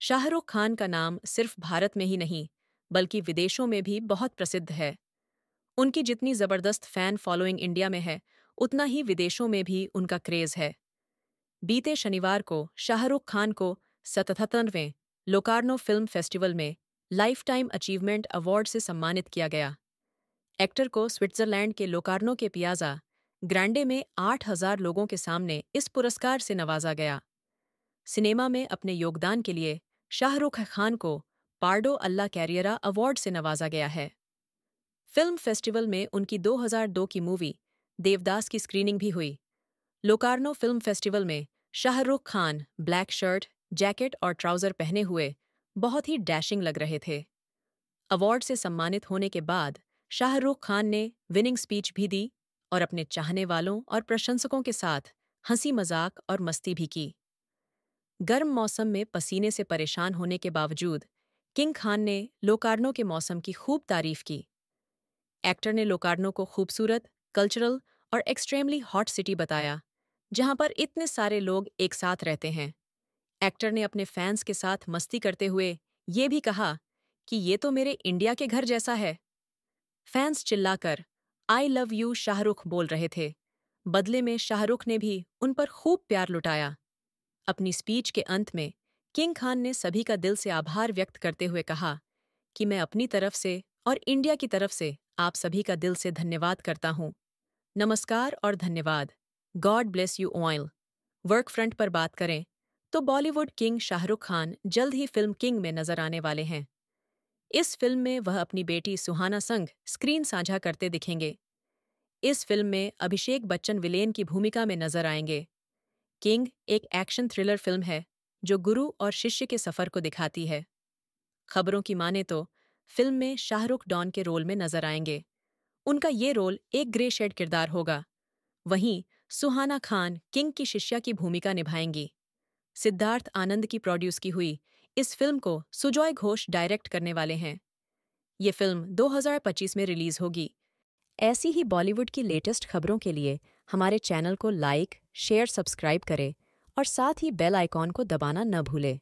शाहरुख खान का नाम सिर्फ़ भारत में ही नहीं, बल्कि विदेशों में भी बहुत प्रसिद्ध है। उनकी जितनी ज़बरदस्त फ़ैन फॉलोइंग इंडिया में है, उतना ही विदेशों में भी उनका क्रेज है। बीते शनिवार को शाहरुख खान को सतहत्तरवें लोकार्नो फ़िल्म फेस्टिवल में लाइफ टाइम अचीवमेंट अवार्ड से सम्मानित किया गया। एक्टर को स्विट्जरलैंड के लोकार्नो के पियाजा ग्रैंडे में आठ हज़ार लोगों के सामने इस पुरस्कार से नवाजा गया। सिनेमा में अपने योगदान के लिए शाहरुख खान को पार्डो अल्लाह कैरियरा अवार्ड से नवाजा गया है। फ़िल्म फेस्टिवल में उनकी 2002 की मूवी देवदास की स्क्रीनिंग भी हुई। लोकार्नो फ़िल्म फेस्टिवल में Shahrukh Khan black shirt, jacket और ट्राउज़र पहने हुए बहुत ही डैशिंग लग रहे थे। अवार्ड से सम्मानित होने के बाद शाहरुख खान ने विनिंग स्पीच भी दी और अपने चाहने वालों और प्रशंसकों के साथ हँसी मज़ाक और मस्ती भी की। गर्म मौसम में पसीने से परेशान होने के बावजूद, किंग खान ने लोकार्नो के मौसम की खूब तारीफ़ की। एक्टर ने लोकार्नो को खूबसूरत, कल्चरल और एक्सट्रीमली हॉट सिटी बताया, जहाँ पर इतने सारे लोग एक साथ रहते हैं। एक्टर ने अपने फैंस के साथ मस्ती करते हुए ये भी कहा कि ये तो मेरे इंडिया के घर जैसा है। फैंस चिल्लाकर आई लव यू शाहरुख बोल रहे थे। बदले में शाहरुख ने भी उन पर खूब प्यार लुटाया। अपनी स्पीच के अंत में किंग खान ने सभी का दिल से आभार व्यक्त करते हुए कहा कि मैं अपनी तरफ़ से और इंडिया की तरफ़ से आप सभी का दिल से धन्यवाद करता हूँ। नमस्कार और धन्यवाद। God bless you oil work front पर बात करें तो बॉलीवुड किंग शाहरुख खान जल्द ही फ़िल्म किंग में नज़र आने वाले हैं। इस फ़िल्म में वह अपनी बेटी सुहाना संग स्क्रीन साझा करते दिखेंगे। इस फ़िल्म में अभिषेक बच्चन विलेन की भूमिका में नज़र आएँगे। किंग एक एक्शन थ्रिलर फ़िल्म है, जो गुरु और शिष्य के सफ़र को दिखाती है। खबरों की माने तो फ़िल्म में शाहरुख डॉन के रोल में नज़र आएँगे। उनका ये रोल एक ग्रे शेड किरदार होगा। वहीं सुहाना खान किंग की शिष्या की भूमिका निभाएँगी। सिद्धार्थ आनंद की प्रोड्यूस की हुई इस फ़िल्म को सुजॉय घोष डायरेक्ट करने वाले हैं। ये फ़िल्म 2025 में रिलीज़ होगी। ऐसी ही बॉलीवुड की लेटेस्ट खबरों के लिए हमारे चैनल को लाइक शेयर सब्सक्राइब करें और साथ ही बेल आइकॉन को दबाना न भूलें।